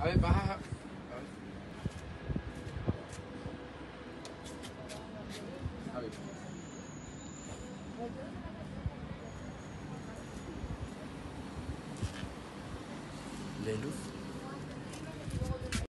A ver, baja. A ver. A ver. ¿De luz?